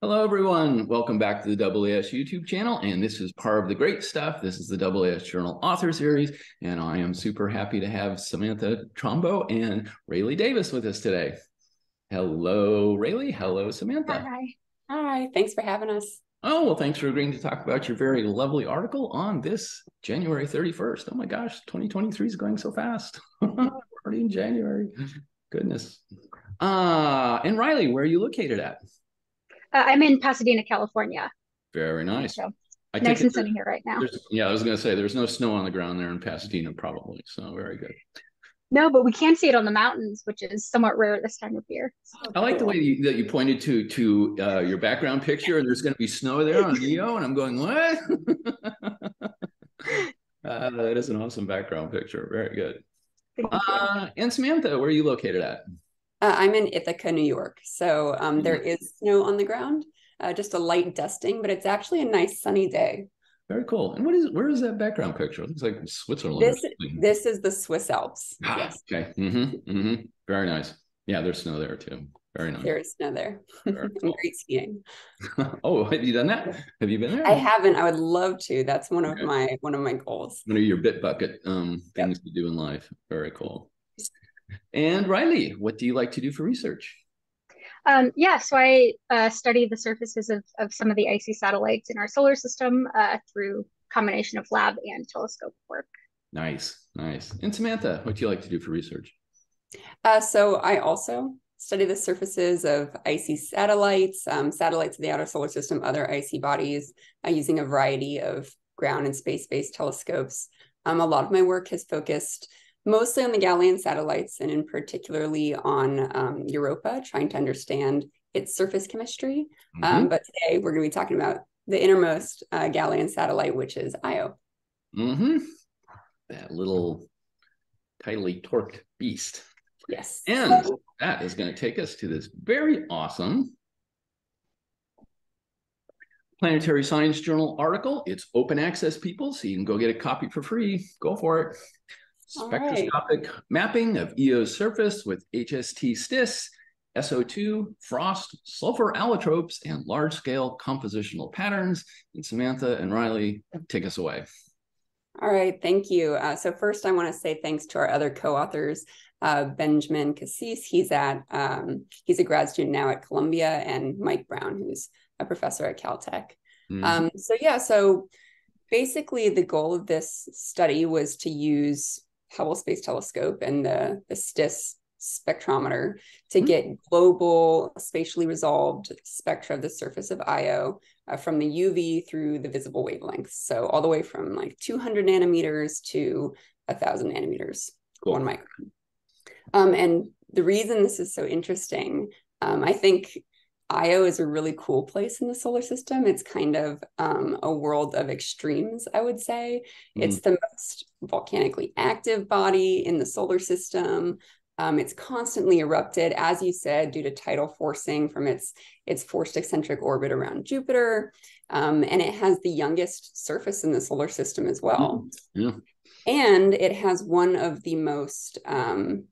Hello, everyone. Welcome back to the AAS YouTube channel. And this is part of the great stuff. This is the AAS Journal Author Series. And I am super happy to have Samantha Trumbo and Ryleigh Davis with us today. Hello, Rayleigh. Hello, Samantha. Hi. Hi. Thanks for having us. Oh, well, thanks for agreeing to talk about your very lovely article on this January 31st. Oh my gosh, 2023 is going so fast. already in January. Goodness. Uh, and Ryleigh, where are you located at? Uh, I'm in Pasadena, California. Very nice. So nice and sunny here right now. Yeah, I was going to say there's no snow on the ground there in Pasadena, probably. So very good. No, but we can see it on the mountains, which is somewhat rare this time of year. So I like the way you, that you pointed to to uh, your background picture, and there's going to be snow there on Io, and I'm going, what? uh, that is an awesome background picture. Very good. Uh, and Samantha, where are you located at? Uh, I'm in Ithaca, New York. So um, there mm-hmm. snow on the ground, uh, just a light dusting, but it's actually a nice sunny day. Very cool. And what is where is that background picture? It looks like Switzerland. This, this is the Swiss Alps. Ah, yes. Okay. Mm-hmm, mm-hmm. Very nice. Yeah, there's snow there too. Very nice. There is snow there. Cool. great skiing. oh, have you done that? Have you been there? I haven't. I would love to. That's one okay. of my one of my goals. One of your bit bucket um, things yep. to do in life. Very cool. And Ryleigh, what do you like to do for research? Um, yeah, so I uh, study the surfaces of, of some of the icy satellites in our solar system uh, through combination of lab and telescope work. Nice, nice. And Samantha, what do you like to do for research? Uh, so I also study the surfaces of icy satellites, um, satellites of the outer solar system, other icy bodies, uh, using a variety of ground and space-based telescopes. Um, a lot of my work has focused mostly on the Galilean satellites and in particularly on um, Europa, trying to understand its surface chemistry. Um, mm-hmm. Um, but today we're going to be talking about the innermost uh, Galilean satellite, which is Io. Mm-hmm. That little tightly torqued beast. Yes. And that is going to take us to this very awesome Planetary Science Journal article. It's open access, people, so you can go get a copy for free. Go for it spectroscopic right. mapping of Io's surface with HST STIS, SO2, frost, sulfur allotropes, and large-scale compositional patterns. And Samantha and Ryleigh, take us away. All right, thank you. Uh, so first, I want to say thanks to our other co-authors, uh, Benjamin Cassese. He's at um, he's a grad student now at Columbia, and Mike Brown, who's a professor at Caltech. Mm-hmm. Um, so yeah, so basically the goal of this study was to use Hubble Space Telescope and the, the STIS spectrometer to mm-hmm. get global spatially resolved spectra of the surface of Io uh, from the UV through the visible wavelengths. So all the way from like 200 nanometers to a thousand nanometers, cool. one micron. Um, and the reason this is so interesting, um, I think Io is a really cool place in the solar system. It's kind of um, a world of extremes, I would say. Mm. It's the most volcanically active body in the solar system. Um, it's constantly erupted, as you said, due to tidal forcing from its its forced eccentric orbit around Jupiter, um, and it has the youngest surface in the solar system as well. Mm. Yeah. And it has one of the most um,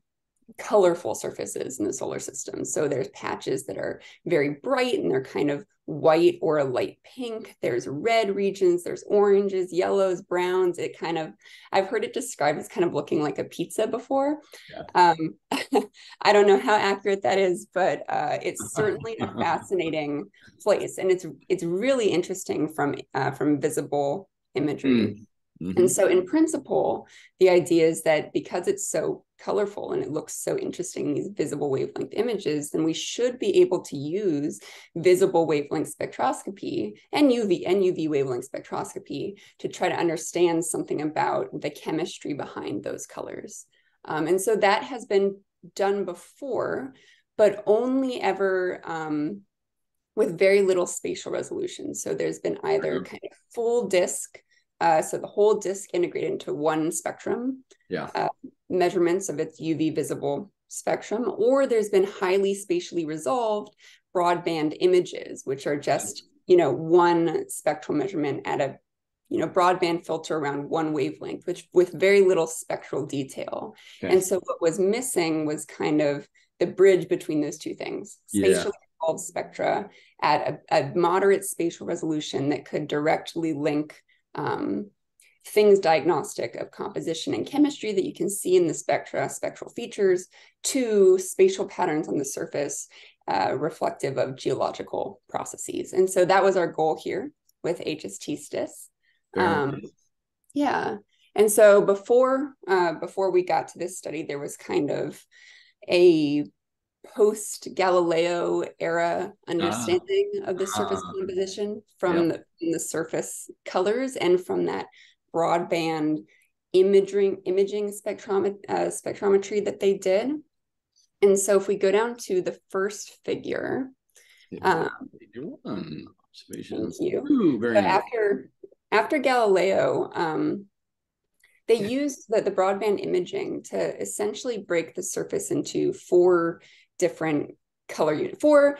colorful surfaces in the solar system. So there's patches that are very bright and they're kind of white or a light pink. There's red regions, there's oranges, yellows, browns. It kind of, I've heard it described as kind of looking like a pizza before. Yeah. Um, I don't know how accurate that is, but uh, it's certainly a fascinating place, and it's it's really interesting from uh, from visible imagery. Mm. Mm-hmm. And so, in principle, the idea is that because it's so colorful and it looks so interesting, these visible wavelength images, then we should be able to use visible wavelength spectroscopy and UV and UV wavelength spectroscopy to try to understand something about the chemistry behind those colors. Um, and so that has been done before, but only ever um, with very little spatial resolution. So there's been either kind of full disk uh, so the whole disk integrated into one spectrum. Yeah. Uh, measurements of its UV visible spectrum, or there's been highly spatially resolved broadband images, which are just you know one spectral measurement at a you know broadband filter around one wavelength, which with very little spectral detail. Okay. And so what was missing was kind of the bridge between those two things: spatially yeah. solve spectra at a, a, moderate spatial resolution that could directly link um, things diagnostic of composition and chemistry that you can see in the spectra, spectral features, to spatial patterns on the surface uh, reflective of geological processes. And so that was our goal here with HST STIS. Um, yeah. And so before uh, before we got to this study, there was kind of a post Galileo era understanding ah. of the surface ah. composition from, yep. the, from the surface colors and from that broadband imaging imaging spectromet, uh, spectrometry that they did. And so if we go down to the first figure, um, Thank you. Ooh, very so nice. after after Galileo, um, they used the, the broadband imaging to essentially break the surface into four different color unit, four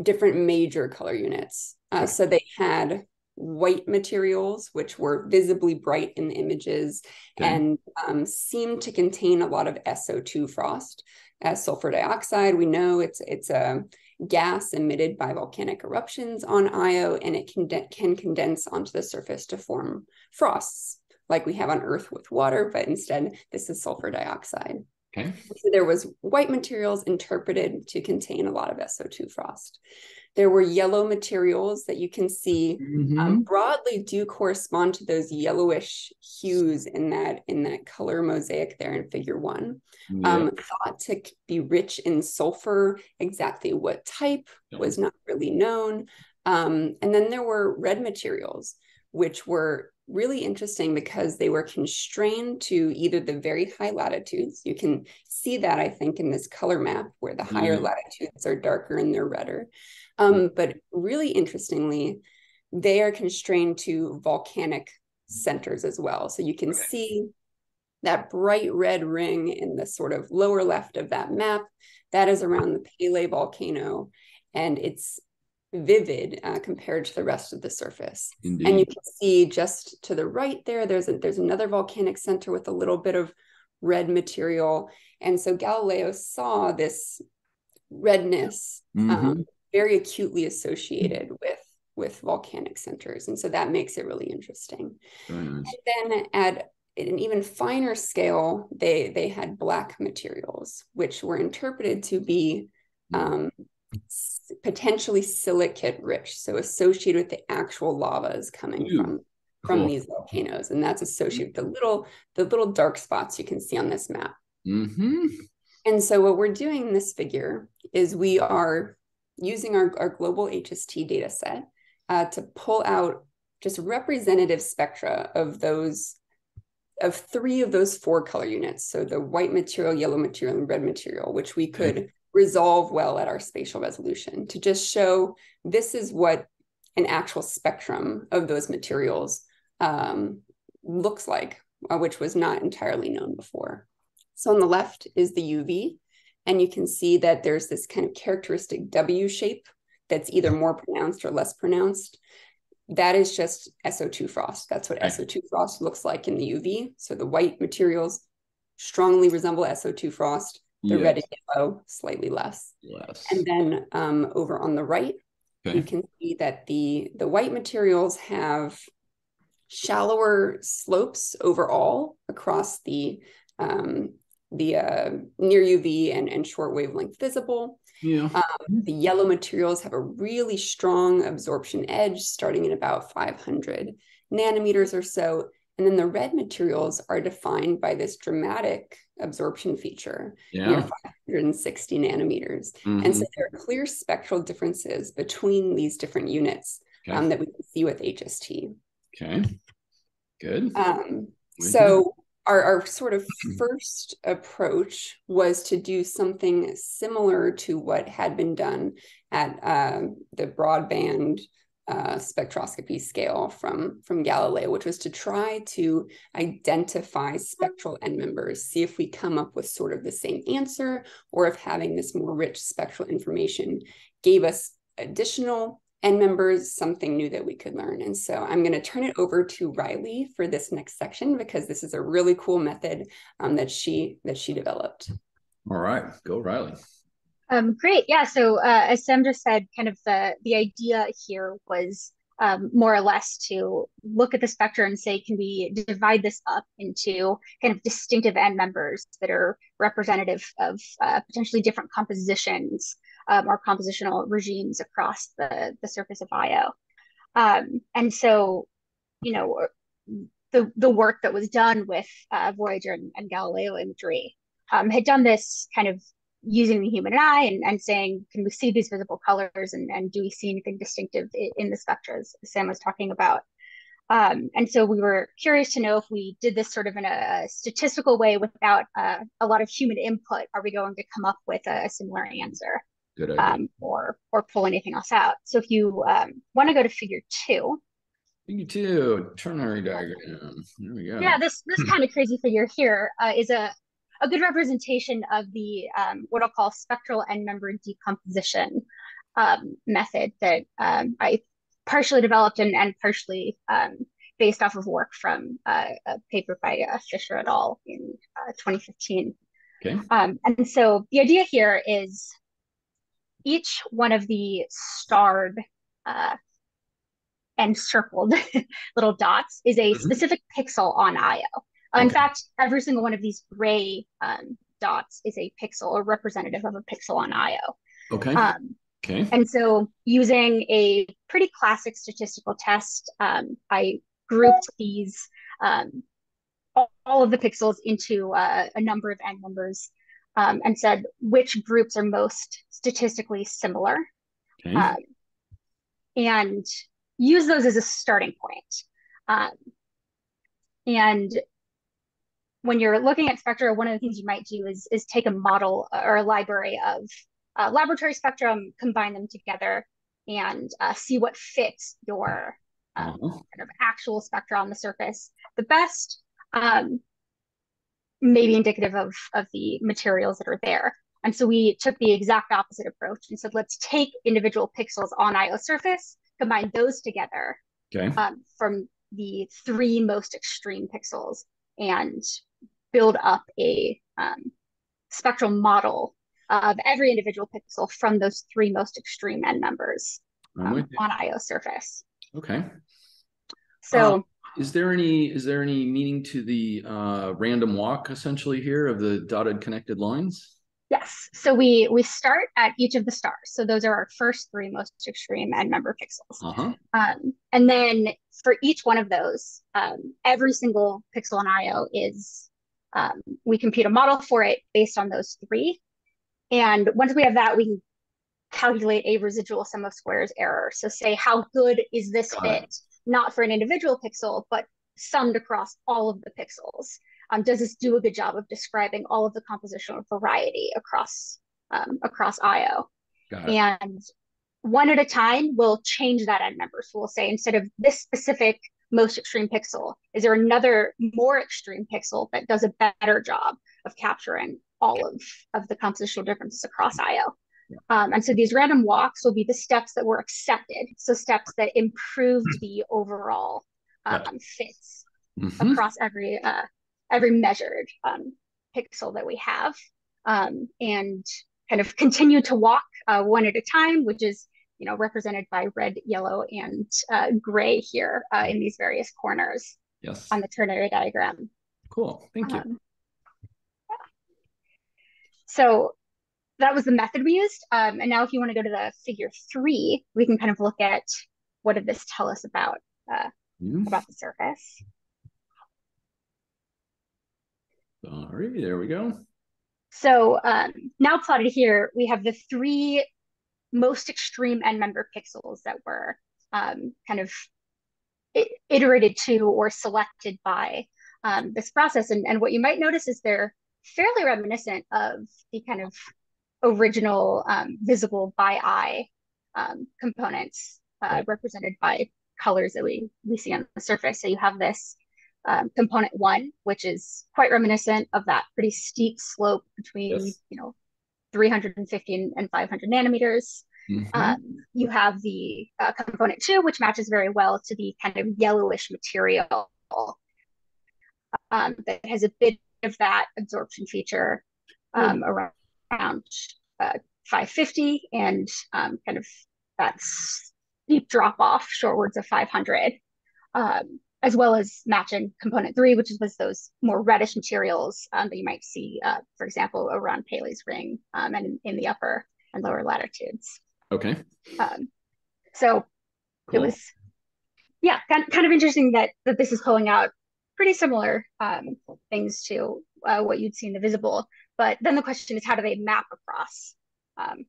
different major color units. Uh, so they had white materials, which were visibly bright in the images okay. and um, seemed to contain a lot of SO2 frost. As sulfur dioxide, we know it's it's a gas emitted by volcanic eruptions on Io, and it can, can condense onto the surface to form frosts, like we have on Earth with water, but instead this is sulfur dioxide. Okay. So there was white materials interpreted to contain a lot of SO2 frost. There were yellow materials that you can see mm-hmm. um, broadly do correspond to those yellowish hues in that in that color mosaic there in figure one. Yeah. Um, thought to be rich in sulfur. Exactly what type yeah. was not really known. Um, and then there were red materials, which were really interesting because they were constrained to either the very high latitudes. You can see that, I think, in this color map where the higher mm. latitudes are darker and they're redder. Um, but really interestingly, they are constrained to volcanic centers as well. So you can okay. see that bright red ring in the sort of lower left of that map. That is around the Pele volcano. And it's vivid uh, compared to the rest of the surface. Indeed. And you can see just to the right there, there's a, there's another volcanic center with a little bit of red material. And so Galileo saw this redness mm-hmm. um, very acutely associated with with volcanic centers. And so that makes it really interesting. Nice. And then at an even finer scale, they they had black materials, which were interpreted to be um, potentially silicate rich, so associated with the actual lavas coming Ooh, from from cool. these volcanoes, and that's associated with the little the little dark spots you can see on this map. Mm-hmm. And so what we're doing in this figure is we are using our, our global HST data set uh, to pull out just representative spectra of those of three of those four color units. So the white material, yellow material, and red material, which we could resolve well at our spatial resolution to just show this is what an actual spectrum of those materials um, looks like, uh, which was not entirely known before. So on the left is the UV, and you can see that there's this kind of characteristic W shape that's either more pronounced or less pronounced. That is just SO2 frost. That's what SO2 frost looks like in the UV. So the white materials strongly resemble SO2 frost the yes. red and yellow slightly less. Less. And then um, over on the right, okay. you can see that the the white materials have shallower slopes overall across the um, the uh, near UV and, and short wavelength visible. Yeah. Um, the yellow materials have a really strong absorption edge starting at about 500 nanometers or so. And then the red materials are defined by this dramatic absorption feature yeah. near 560 nanometers. Mm-hmm. And so there are clear spectral differences between these different units okay. um, that we can see with HST. Okay, good. Um, so our, our sort of first approach was to do something similar to what had been done at uh, the broadband uh, spectroscopy scale from, from Galileo, which was to try to identify spectral end members, see if we come up with sort of the same answer, or if having this more rich spectral information gave us additional end members, something new that we could learn. And so I'm going to turn it over to Ryleigh for this next section because this is a really cool method um, that she that she developed. All right, go Ryleigh. Um, great. Yeah. So uh, as Sam just said, kind of the the idea here was um, more or less to look at the spectrum and say, can we divide this up into kind of distinctive end members that are representative of uh, potentially different compositions um, or compositional regimes across the the surface of Io. Um, and so, you know, the the work that was done with uh, Voyager and, and Galileo imagery um, had done this kind of using the human eye and, and saying, can we see these visible colors and, and do we see anything distinctive in, the spectra, as Sam was talking about? Um, and so we were curious to know if we did this sort of in a, statistical way without uh, a lot of human input, are we going to come up with a, a similar answer? Good idea. Um, or or pull anything else out. So if you um, want to go to figure two. Figure two, ternary diagram. There we go. Yeah, this this kind of crazy figure here uh, is a a good representation of the um, what I'll call spectral end member decomposition um, method that um, I partially developed and, and partially um, based off of work from uh, a paper by uh, Fisher et al. in uh, 2015. Okay. Um, and so the idea here is each one of the starred uh, and circled little dots is a mm-hmm. specific pixel on IO. Okay. In fact, every single one of these gray um, dots is a pixel or representative of a pixel on IO. Okay. Um, okay. And so, using a pretty classic statistical test, um, I grouped these um, all, all, of the pixels into uh, a number of end members um, and said which groups are most statistically similar, okay. Um, and use those as a starting point. Um, and when you're looking at spectra, one of the things you might do is, is take a model or a library of uh, laboratory spectrum, combine them together, and uh, see what fits your um, uh-huh. kind of actual spectra on the surface the best, um, maybe indicative of, of the materials that are there. And so we took the exact opposite approach and said, let's take individual pixels on IO surface, combine those together okay. um, from the three most extreme pixels and build up a um, spectral model of every individual pixel from those three most extreme end members um, on IO surface. Okay. So, uh, is there any is there any meaning to the uh, random walk essentially here of the dotted connected lines? Yes. So we we start at each of the stars. So those are our first three most extreme end member pixels. Uh-huh. Um, and then for each one of those, um, every single pixel in IO is um, we compute a model for it based on those three. And once we have that, we can calculate a residual sum of squares error. So say how good is this Got fit, it. not for an individual pixel, but summed across all of the pixels. Um, does this do a good job of describing all of the compositional variety across um, across IO? And one at a time, we'll change that end member. So we'll say instead of this specific most extreme pixel? Is there another more extreme pixel that does a better job of capturing all of, of the compositional differences across IO? Um, and so these random walks will be the steps that were accepted. So steps that improved the overall um, fits mm-hmm. across every uh, every measured um, pixel that we have, um, and kind of continue to walk uh, one at a time, which is you know, represented by red, yellow, and uh, gray here uh, in these various corners yes. on the ternary diagram. Cool, thank you. Um, yeah. So that was the method we used. Um, and now if you want to go to the figure three, we can kind of look at what did this tell us about, uh, mm. about the surface. Sorry, there we go. So um, now plotted here, we have the three most extreme end member pixels that were um, kind of iterated to or selected by um, this process. And, and what you might notice is they're fairly reminiscent of the kind of original um, visible by eye um, components uh, represented by colors that we, we see on the surface. So you have this um, component one, which is quite reminiscent of that pretty steep slope between, yes. you know, 350 and 500 nanometers. Mm-hmm. Um, you have the uh, component two, which matches very well to the kind of yellowish material um, that has a bit of that absorption feature um, mm. around uh, 550 and um, kind of that steep drop off shortwards of 500, um, as well as matching component three, which was those more reddish materials um, that you might see, uh, for example, around Pele's ring um, and in, in, the upper and lower latitudes. Okay. Um, so cool. it was, yeah, kind, kind of interesting that, that this is pulling out pretty similar um, things to uh, what you'd see in the visible. But then the question is, how do they map across um,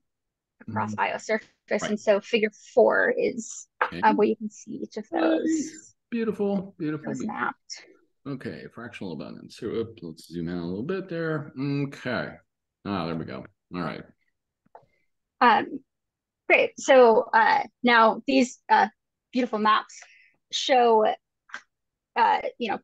across mm. Io surface? Right. And so figure four is okay. where you can see each of those. Beautiful, beautiful. Those mapped. Okay, fractional abundance. So let's zoom in a little bit there. Okay. Ah, there we go. All right. Um, great. So uh, now these uh, beautiful maps show, uh, you know,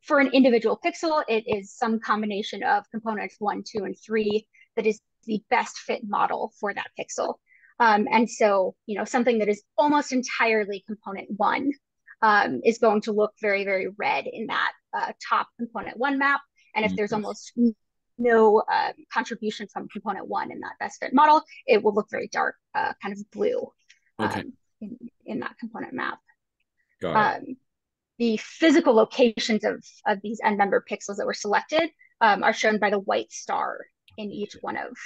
for an individual pixel, it is some combination of components one, two, and three that is the best fit model for that pixel. Um, and so, you know, something that is almost entirely component one um, is going to look very, very red in that uh, top component one map. And if there's almost no uh, contribution from component one in that best fit model, it will look very dark, uh, kind of blue okay. um, in, in that component map. Um, the physical locations of, of these end member pixels that were selected um, are shown by the white star in each one of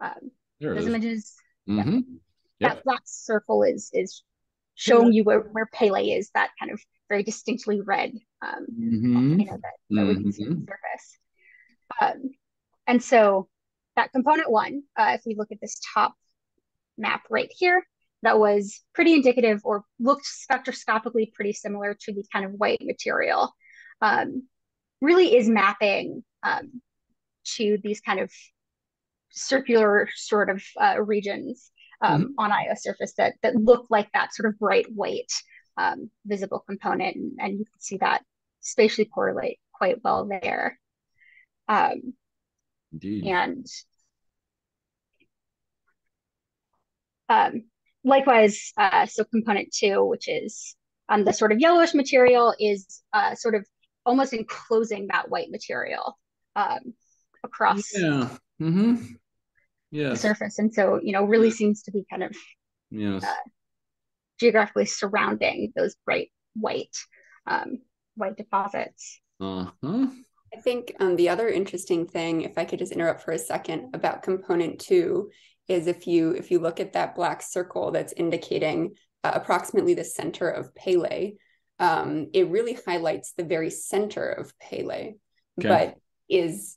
um, those images. Mm-hmm. Yep. That black circle is is showing you where, where Pele is, that kind of very distinctly red um, mm-hmm. you know, that, that we can see on the mm-hmm. surface. Um, and so that component one, uh, if we look at this top map right here, that was pretty indicative or looked spectroscopically pretty similar to the kind of white material, um, really is mapping um, to these kind of circular sort of uh, regions um, mm-hmm. on Io surface that that look like that sort of bright white um, visible component, and, and, you can see that spatially correlate quite well there. Um, Indeed. And um, likewise, uh, so component two, which is um, the sort of yellowish material, is uh, sort of almost enclosing that white material um, across yeah. Mm-hmm. Yes. the surface. And so, you know, really seems to be kind of yes. Uh, geographically surrounding those bright white um, white deposits. Uh-huh. I think um, the other interesting thing, if I could just interrupt for a second about component two, is if you if you look at that black circle that's indicating uh, approximately the center of Pele, um, it really highlights the very center of Pele, okay. but is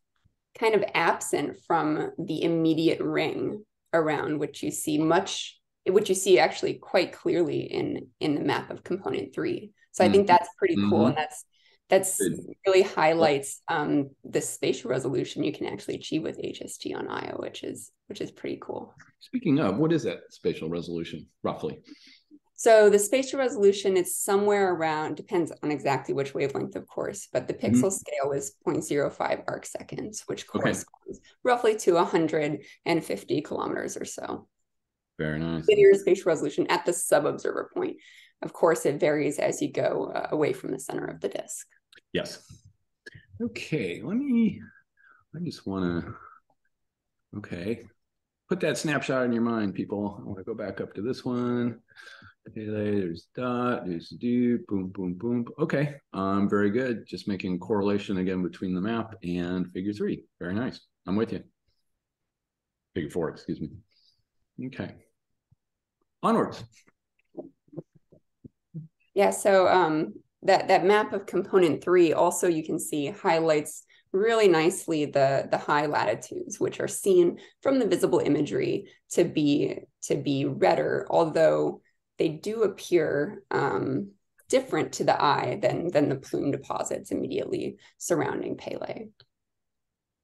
kind of absent from the immediate ring around which you see much which you see actually quite clearly in in the map of component three so mm-hmm. i think mm-hmm. that's pretty cool mm-hmm. and that's that's really highlights um, the spatial resolution you can actually achieve with HST on Io, which is which is pretty cool. Speaking of, what is that spatial resolution roughly? So the spatial resolution is somewhere around, depends on exactly which wavelength, of course, but the mm-hmm. pixel mm-hmm. scale is 0.05 arc seconds, which corresponds okay. roughly to 150 kilometers or so. Very nice. Linear spatial resolution at the sub-observer point. Of course, it varies as you go uh, away from the center of the disk. Yes. Okay, let me, I just want to, okay, put that snapshot in your mind, people. I want to go back up to this one. Okay, there's dot, there's do, boom, boom, boom. Okay, um, very good. Just making correlation again between the map and figure three. Very nice. I'm with you. Figure four, excuse me. Okay. Onwards. Yeah, so um, that that map of component three also you can see highlights really nicely the the high latitudes which are seen from the visible imagery to be to be redder although they do appear um, different to the eye than, than the plume deposits immediately surrounding Pele.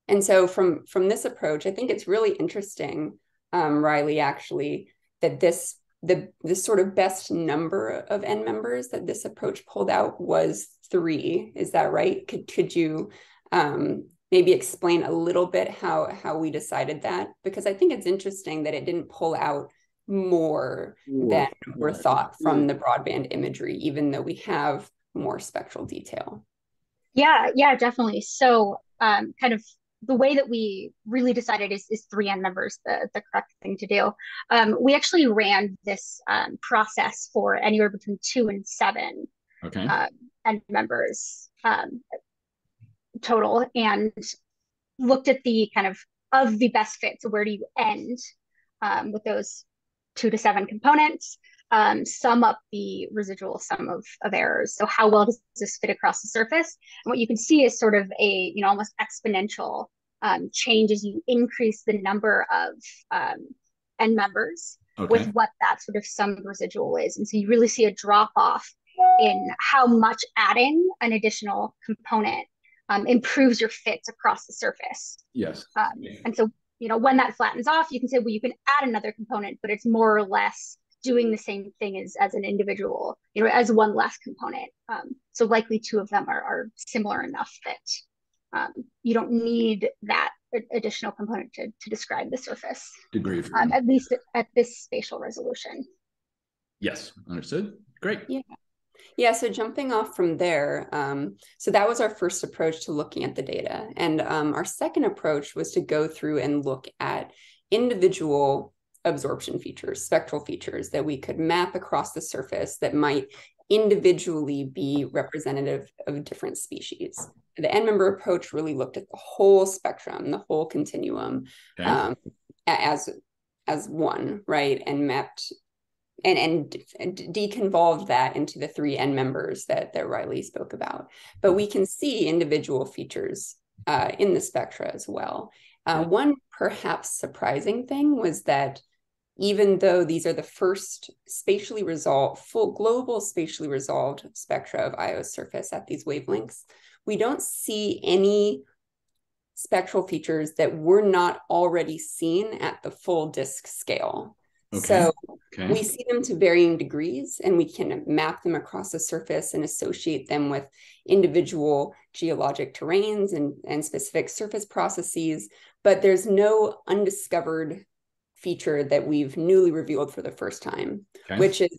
And so from, from this approach, I think it's really interesting, um, Ryleigh, actually, that this the the sort of best number of end members that this approach pulled out was three. Is that right? Could could you um, maybe explain a little bit how how we decided that? Because I think it's interesting that it didn't pull out more than were thought from the broadband imagery, even though we have more spectral detail. Yeah, yeah, definitely. So, um, kind of the way that we really decided is, is three end members the, the correct thing to do. Um, we actually ran this um, process for anywhere between two and seven Okay. uh, end members um, total and looked at the kind of of the best fit. So where do you end um, with those two to seven components? Um, sum up the residual sum of, of errors. So how well does this fit across the surface? And what you can see is sort of a, you know, almost exponential um, change as you increase the number of um, end members Okay. with what that sort of summed residual is. And so you really see a drop off in how much adding an additional component um, improves your fits across the surface. Yes. Um, and so, you know, when that flattens off, you can say, well, you can add another component, but it's more or less doing the same thing as, as an individual, you know, as one less component. Um, so likely two of them are, are similar enough that um, you don't need that additional component to, to describe the surface, Degree. of um, at least at this spatial resolution. Yes. Understood. Great. Yeah. Yeah, so jumping off from there, um, so that was our first approach to looking at the data. And um, our second approach was to go through and look at individual absorption features, spectral features that we could map across the surface that might individually be representative of different species. The end member approach really looked at the whole spectrum, the whole continuum Okay. um, as as one, right? And mapped and and, and deconvolved that into the three end members that that Ryleigh spoke about. But we can see individual features uh, in the spectra as well. Uh, one perhaps surprising thing was that even though these are the first spatially resolved, full global spatially resolved spectra of Io's surface at these wavelengths, we don't see any spectral features that were not already seen at the full disk scale. Okay. So Okay. we see them to varying degrees and we can map them across the surface and associate them with individual geologic terrains and, and specific surface processes, but there's no undiscovered feature that we've newly revealed for the first time, Okay. which is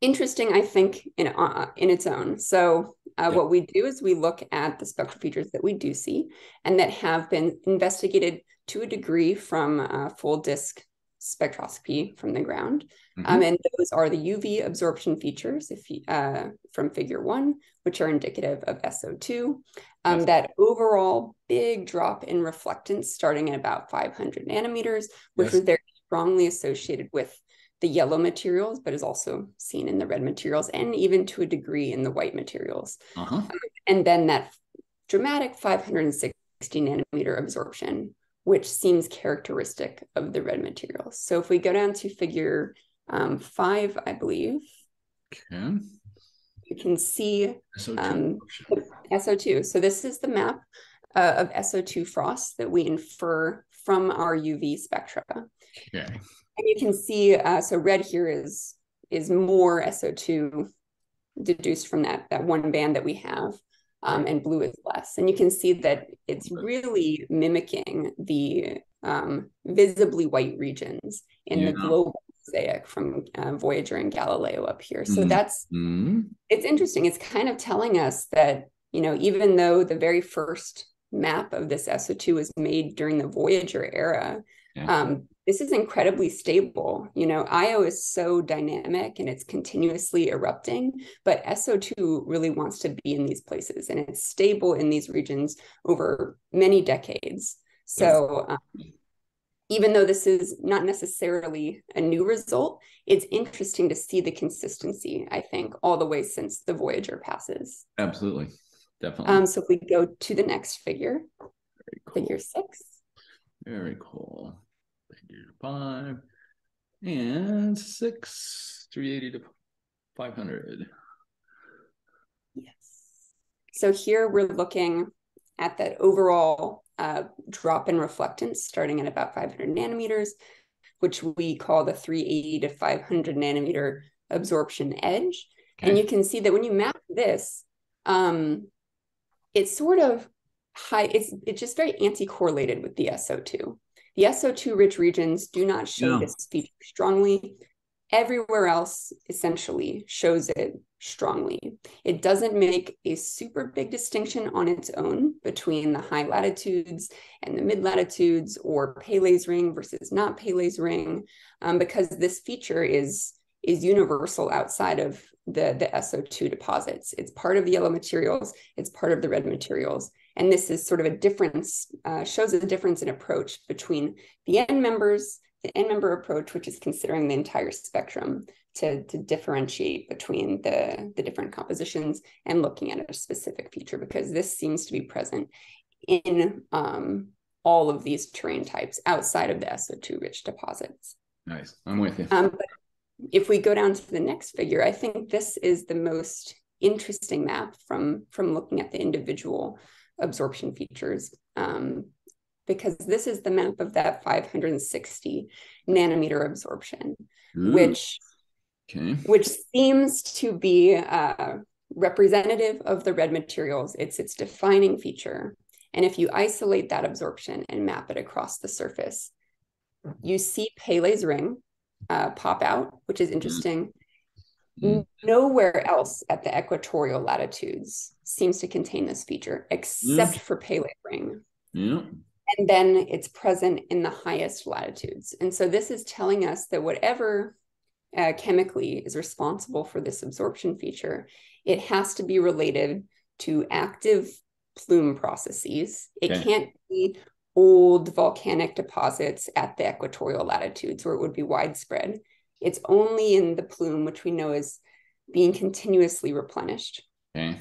interesting, I think, in, uh, in its own. So uh, what we do is we look at the spectral features that we do see and that have been investigated to a degree from uh, full disk spectroscopy from the ground. Mhm. Um, and those are the UV absorption features if you, uh, from figure one, which are indicative of SO2. Um, Yes. That overall big drop in reflectance starting at about 500 nanometers, which Yes. was very strongly associated with the yellow materials, but is also seen in the red materials and even to a degree in the white materials. uh-huh. And then that dramatic 560 nanometer absorption, which seems characteristic of the red materials. So if we go down to figure um, five, I believe, Okay. you can see SO2 Um. SO2. So this is the map uh, of SO2 frost that we infer from our UV spectra. Okay. And you can see, uh, so red here is is more SO2 deduced from that, that one band that we have, um, and blue is less. And you can see that it's really mimicking the um, visibly white regions in the global mosaic from uh, Voyager and Galileo up here. So Mhm. that's it's interesting. It's kind of telling us that, you know, even though the very first map of this SO2 was made during the Voyager era, Yeah. um, this is incredibly stable. You know, Io is so dynamic and it's continuously erupting, but SO2 really wants to be in these places and it's stable in these regions over many decades. So, um, even though this is not necessarily a new result, it's interesting to see the consistency, I think, all the way since the Voyager passes. absolutely. Definitely. Um, so if we go to the next figure, cool. figure six. Very cool. Five and six, 380 to 500. Yes. So here we're looking at that overall uh, drop in reflectance starting at about 500 nanometers, which we call the 380 to 500 nanometer absorption edge. And you can see that when you map this, um, it's sort of high, it's it's just very anti-correlated with the SO2. The SO2 rich regions do not show Yeah. this feature strongly. everywhere else essentially shows it strongly. It doesn't make a super big distinction on its own between the high latitudes and the mid latitudes or Pele's ring versus not Pele's ring, um, because this feature is is universal outside of the, the SO2 deposits. It's part of the yellow materials, it's part of the red materials. And this is sort of a difference, uh, shows a difference in approach between the end members the end member approach, which is considering the entire spectrum to, to differentiate between the, the different compositions and looking at a specific feature, because this seems to be present in um, all of these terrain types outside of the SO2 rich deposits. Nice. I'm with you. Um, if we go down to the next figure, I think this is the most interesting map from, from looking at the individual absorption features. Um, because this is the map of that 560 nanometer absorption, Ooh. which okay. which seems to be uh, representative of the red materials. It's its defining feature. And if you isolate that absorption and map it across the surface, you see Pele's ring uh, pop out, which is interesting. Mm. Nowhere else at the equatorial latitudes seems to contain this feature except mm. for Pele's ring. Yeah and then it's present in the highest latitudes. And so this is telling us that whatever uh, chemically is responsible for this absorption feature, it has to be related to active plume processes. It okay. can't be old volcanic deposits at the equatorial latitudes where it would be widespread. It's only in the plume, which we know is being continuously replenished. Okay.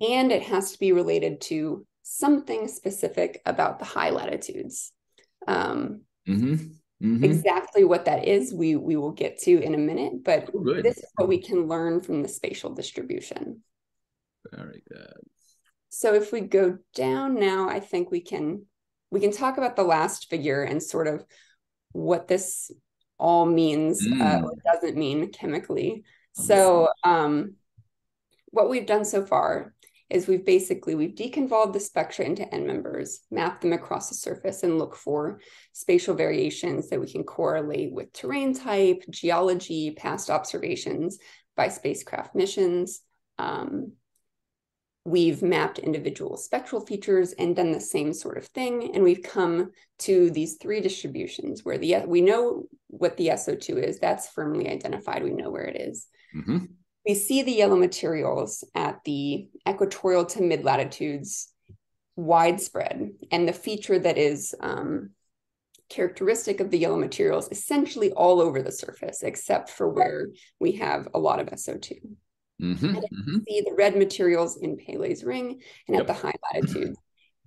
And it has to be related to something specific about the high latitudes. Um, mm-hmm. Mm-hmm. Exactly what that is, we we will get to in a minute. But oh, this is what we can learn from the spatial distribution. Very good. So if we go down now, I think we can we can talk about the last figure and sort of what this all means uh, mm. uh, or doesn't mean chemically. So um, what we've done so far is we've basically we've deconvolved the spectra into end members, mapped them across the surface, and look for spatial variations that we can correlate with terrain type, geology, past observations by spacecraft missions. Um, we've mapped individual spectral features and done the same sort of thing, and we've come to these three distributions where the we know what the SO2 is. That's firmly identified. We know where it is. Mm-hmm we see the yellow materials at the equatorial to mid latitudes widespread. And the feature that is um, characteristic of the yellow materials essentially all over the surface, except for where we have a lot of SO2. Mm-hmm, mm-hmm. see the red materials in Pele's ring and yep. at the high latitude,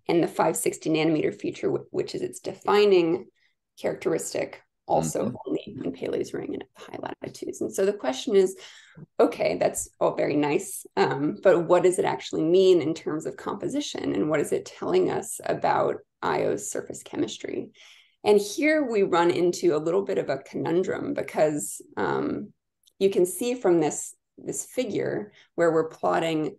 and the 560 nanometer feature, which is its defining characteristic also mm-hmm. only in Pele's ring and at the high latitudes. And so the question is, okay, that's all very nice, um, but what does it actually mean in terms of composition, and what is it telling us about Io's surface chemistry? And here we run into a little bit of a conundrum because um, you can see from this this figure where we're plotting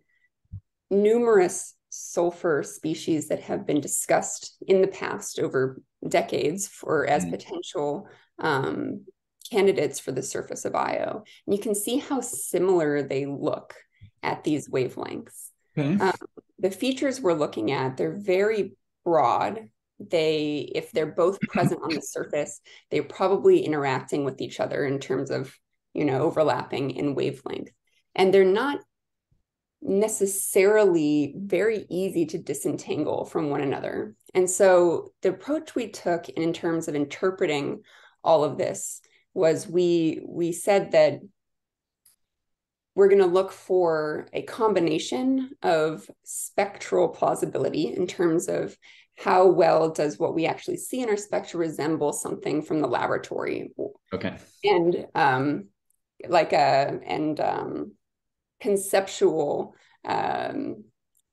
numerous sulfur species that have been discussed in the past over decades for as mm. potential um, candidates for the surface of Io. And you can see how similar they look at these wavelengths. Okay. Um, the features we're looking at, they're very broad. They, if they're both present on the surface, they're probably interacting with each other in terms of, you know, overlapping in wavelength. And they're not necessarily very easy to disentangle from one another. And so the approach we took in terms of interpreting all of this was we we said that we're going to look for a combination of spectral plausibility in terms of how well does what we actually see in our spectra resemble something from the laboratory okay and um like a and um conceptual um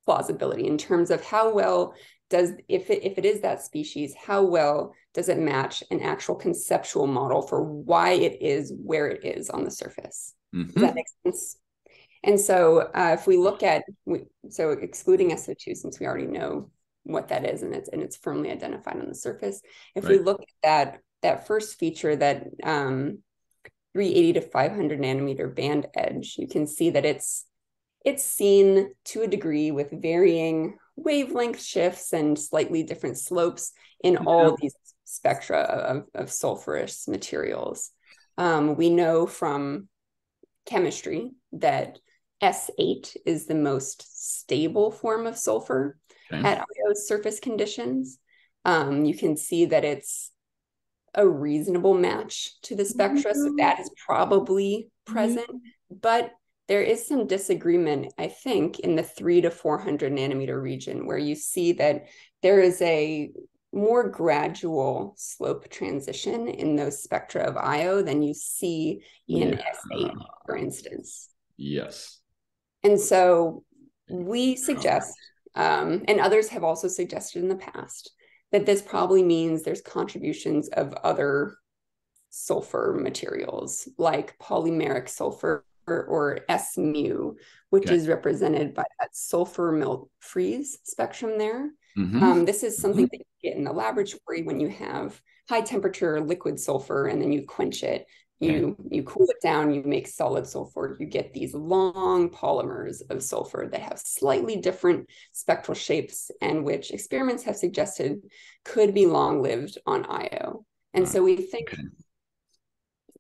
plausibility in terms of how well does if it, if it is that species how well does it match an actual conceptual model for why it is where it is on the surface mm-hmm. does that make sense and so uh, if we look at we, so excluding so2 since we already know what that is and it's and it's firmly identified on the surface if right. we look at that that first feature that um, 380 to 500 nanometer band edge, you can see that it's it's seen to a degree with varying wavelength shifts and slightly different slopes in yeah. all these spectra of, of sulfurous materials. Um, we know from chemistry that S8 is the most stable form of sulfur okay. at IO surface conditions. Um, you can see that it's a reasonable match to the spectra. Mm-hmm. So that is probably present, mm-hmm. but there is some disagreement, I think, in the three to 400 nanometer region where you see that there is a more gradual slope transition in those spectra of Io than you see in yeah. S8, for instance. Yes. And so we suggest, um, and others have also suggested in the past, that this probably means there's contributions of other sulfur materials like polymeric sulfur or S mu, which okay. is represented by that sulfur melt freeze spectrum there. Mm-hmm. Um, this is something mm-hmm. that you get in the laboratory when you have high temperature liquid sulfur and then you quench it. You okay. you cool it down, you make solid sulfur, you get these long polymers of sulfur that have slightly different spectral shapes and which experiments have suggested could be long lived on Io. And so we think okay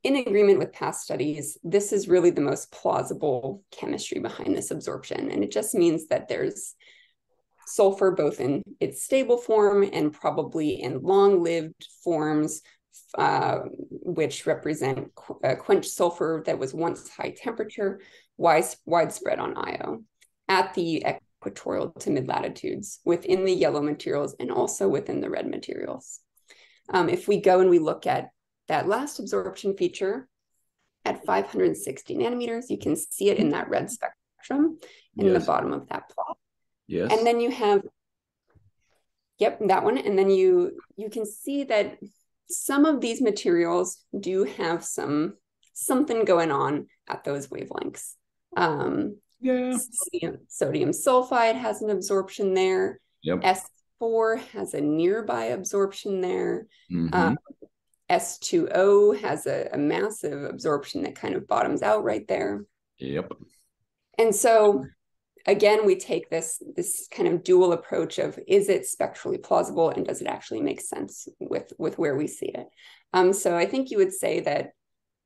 in agreement with past studies, this is really the most plausible chemistry behind this absorption. And it just means that there's sulfur both in its stable form and probably in long lived forms, uh, which represent qu- uh, quenched sulfur that was once high temperature, wide- widespread on Io at the equatorial to mid latitudes within the yellow materials and also within the red materials. Um, if we go and we look at that last absorption feature at 560 nanometers. You can see it in that red spectrum in yes. the bottom of that plot. Yes. And then you have, yep, that one. And then you you can see that some of these materials do have some something going on at those wavelengths. Um, yeah. Sodium, sodium sulfide has an absorption there. Yep. S4 has a nearby absorption there. Mm-hmm. Um, S2O has a, a massive absorption that kind of bottoms out right there. Yep. And so again we take this this kind of dual approach of is it spectrally plausible and does it actually make sense with with where we see it um, so i think you would say that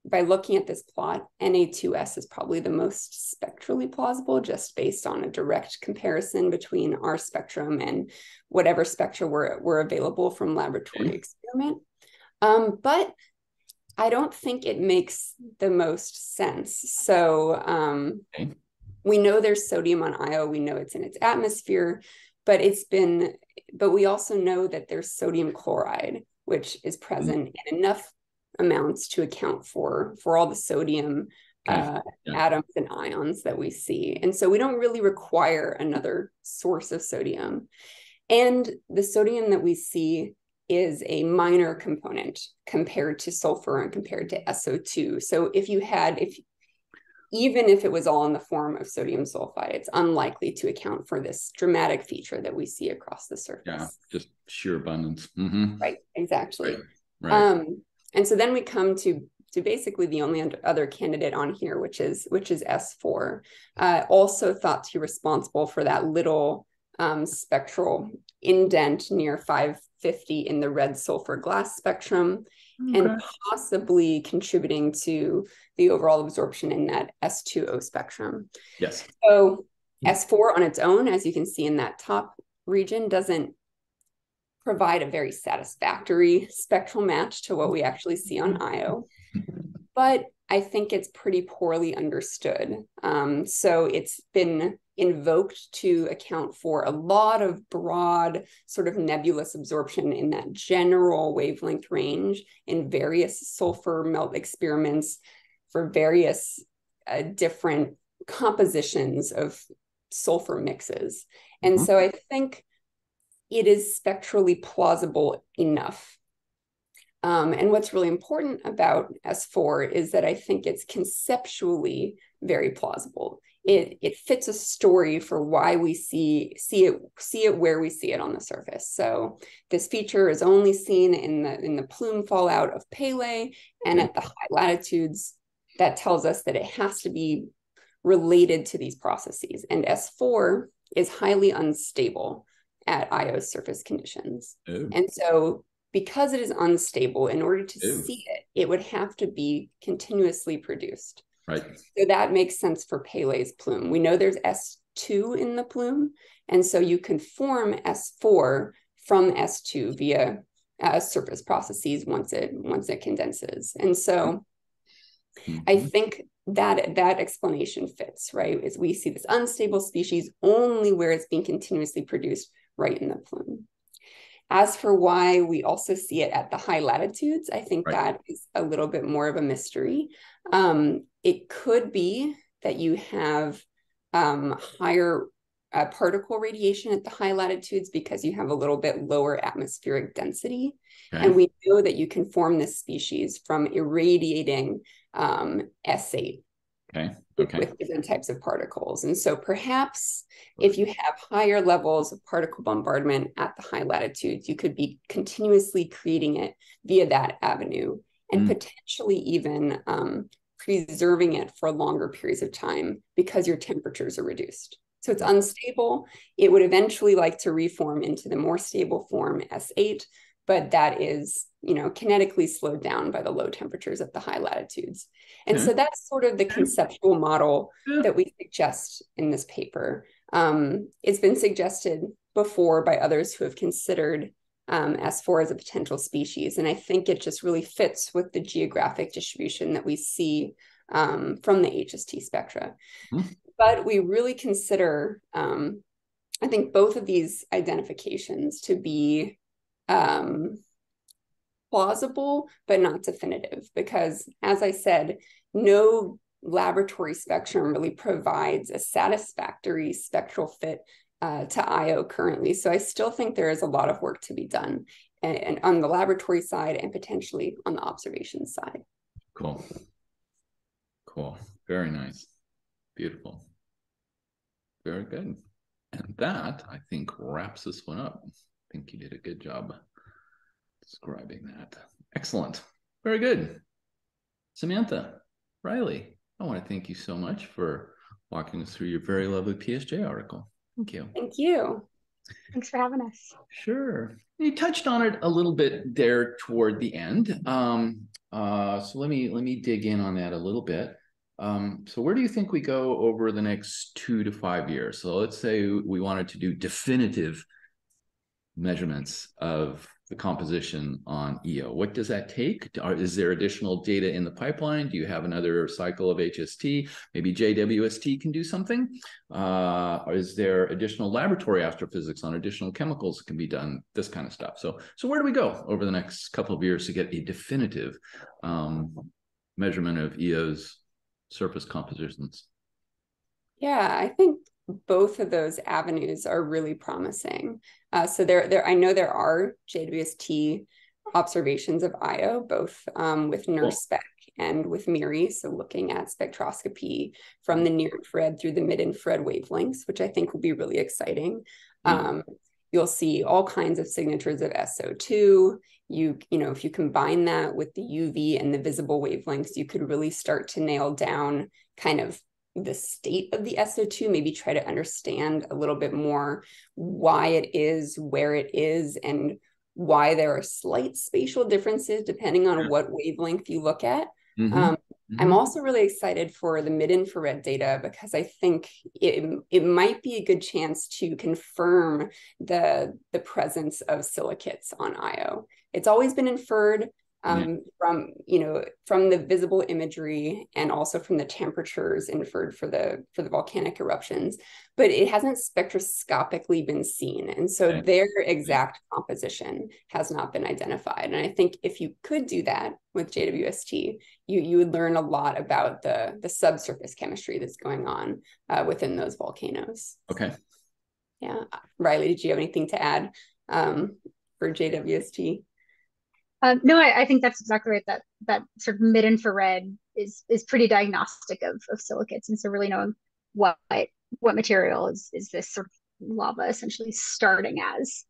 by looking at this plot na2s is probably the most spectrally plausible just based on a direct comparison between our spectrum and whatever spectra were, were available from laboratory mm-hmm. experiment um, but I don't think it makes the most sense. So um, okay. We know there's sodium on Io. We know it's in its atmosphere, but it's been, but we also know that there's sodium chloride, which is mm-hmm. present mm. in enough amounts to account for for all the sodium uh, yeah. atoms and ions that we see. And so we don't really require another source of sodium. And the sodium that we see is a minor component compared to sulfur and compared to SO2. So if you had, if even if it was all in the form of sodium sulfide, it's unlikely to account for this dramatic feature that we see across the surface. Yeah, just sheer abundance. Mm-hmm. Right, exactly. Right. right. Um, and so then we come to to basically the only other candidate on here, which is which is S4, uh, also thought to be responsible for that little um, spectral indent near 550 in the red sulfur glass spectrum okay. and possibly contributing to the overall absorption in that S2O spectrum. Yes. So hmm. S4 on its own, as you can see in that top region, doesn't provide a very satisfactory spectral match to what we actually see on Io. But I think it's pretty poorly understood. Um, so it's been invoked to account for a lot of broad, sort of nebulous absorption in that general wavelength range in various sulfur melt experiments for various uh, different compositions of sulfur mixes. And mm-hmm. so I think it is spectrally plausible enough. Um, and what's really important about S4 is that I think it's conceptually very plausible it it fits a story for why we see see it see it where we see it on the surface. So this feature is only seen in the in the plume fallout of Pele and at the high latitudes. That tells us that it has to be related to these processes. And S4 is highly unstable at Io's surface conditions. Ooh. And so because it is unstable, in order to Ooh. see it, it would have to be continuously produced. Right. So that makes sense for Pele's plume. We know there's S2 in the plume. And so you can form S4 from S2 via uh, surface processes once it once it condenses. And so mm-hmm. I think that that explanation fits, right? Is we see this unstable species only where it's being continuously produced right in the plume. As for why we also see it at the high latitudes, I think right. that is a little bit more of a mystery. Um, it could be that you have um, higher uh, particle radiation at the high latitudes because you have a little bit lower atmospheric density. Okay. And we know that you can form this species from irradiating um, S8. Okay. Okay. With different types of particles. And so perhaps if you have higher levels of particle bombardment at the high latitudes, you could be continuously creating it via that avenue and mm. potentially even um, preserving it for longer periods of time because your temperatures are reduced. So it's unstable. It would eventually like to reform into the more stable form S8, but that is you know kinetically slowed down by the low temperatures at the high latitudes and so that's sort of the conceptual model that we suggest in this paper um, it's been suggested before by others who have considered um, S4 as a potential species. And I think it just really fits with the geographic distribution that we see um, from the HST spectra. Mm-hmm. But we really consider, um, I think, both of these identifications to be um, plausible, but not definitive, because as I said, no laboratory spectrum really provides a satisfactory spectral fit uh, to Io currently. So I still think there is a lot of work to be done and, and on the laboratory side and potentially on the observation side. Cool. Cool. Very nice. Beautiful. Very good. And that, I think, wraps this one up. Think you did a good job describing that. Excellent. Very good. Samantha, Ryleigh, I want to thank you so much for walking us through your very lovely PSJ article. Thank you. Thank you. Thanks for having us. Sure. You touched on it a little bit there toward the end. Um, uh, so let me let me dig in on that a little bit. Um, so where do you think we go over the next two to five years? So let's say we wanted to do definitive measurements of the composition on Io. What does that take? Is there additional data in the pipeline? Do you have another cycle of HST? Maybe JWST can do something? Uh, is there additional laboratory astrophysics on additional chemicals that can be done? This kind of stuff. So, so where do we go over the next couple of years to get a definitive um, measurement of Io's surface compositions? Yeah, I think both of those avenues are really promising. Uh, so there, there, I know there are JWST observations of Io, both um, with NIRSpec and with MIRI. So looking at spectroscopy from the near infrared through the mid infrared wavelengths, which I think will be really exciting. Mm-hmm. Um, you'll see all kinds of signatures of SO2. You, you know, if you combine that with the UV and the visible wavelengths, you could really start to nail down kind of the state of the SO2, maybe try to understand a little bit more why it is where it is and why there are slight spatial differences depending on what wavelength you look at. Mm-hmm. Um, mm-hmm. I'm also really excited for the mid infrared data because I think it, it might be a good chance to confirm the, the presence of silicates on Io. It's always been inferred, um, yeah. from you know from the visible imagery and also from the temperatures inferred for the for the volcanic eruptions but it hasn't spectroscopically been seen. And so yeah. their exact composition has not been identified. And i think if you could do that with jwst you you would learn a lot about the the subsurface chemistry that's going on uh, within those volcanoes. Okay. Yeah. Ryleigh did you have anything to add um, for jwst um, no, I, I, think that's exactly right. That that sort of mid infrared is is pretty diagnostic of of silicates, and so really knowing what what material is is this sort of lava essentially starting as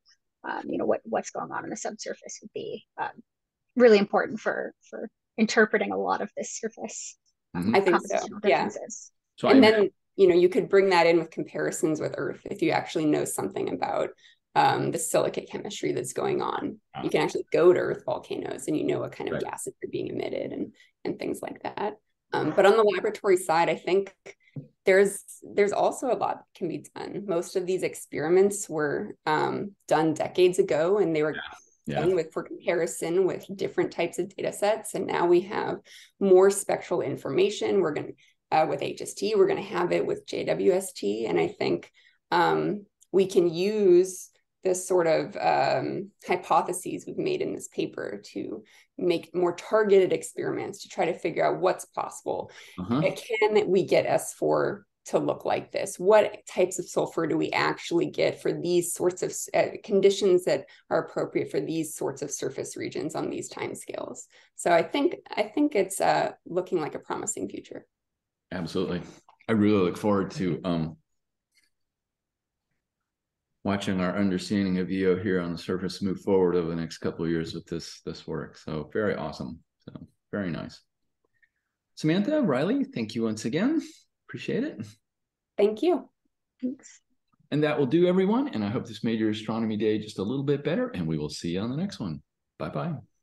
um, you know what what's going on in the subsurface would be um, really important for for interpreting a lot of this surface mm-hmm. i think so yeah so and I, then you know you could bring that in with comparisons with earth if you actually know something about um, the silicate chemistry that's going on. You can actually go to earth volcanoes and you know what kind of right. gases are being emitted and and things like that. Um, but on the laboratory side i think there's there's also a lot can be done. Most of these experiments were um, done decades ago and they were yeah. done with for comparison with different types of data sets. And now we have more spectral information. We're going to uh, with hst we're going to have it with jwst and i think um, we can use this sort of um, hypotheses we've made in this paper to make more targeted experiments to try to figure out what's possible. Uh-huh. Can we get S4 to look like this? What types of sulfur do we actually get for these sorts of uh, conditions that are appropriate for these sorts of surface regions on these time scales? So I think I think it's uh, looking like a promising future. Absolutely. I really look forward to um, watching our understanding of Io here on the surface move forward over the next couple of years with this this work. So very awesome. So very nice. Samantha, Ryleigh, thank you once again. Appreciate it. Thank you. Thanks. And that will do, everyone. And I hope this made your astronomy day just a little bit better. And we will see you on the next one. Bye bye.